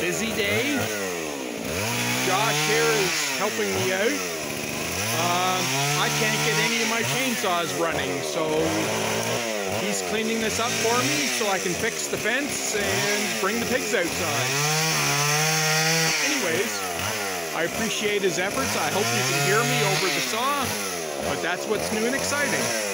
Busy day. Josh here is helping me out. Um, I can't get any of my chainsaws running, so he's cleaning this up for me so I can fix the fence and bring the pigs outside. Anyways, I appreciate his efforts. I hope you can hear me over the saw, but that's what's new and exciting.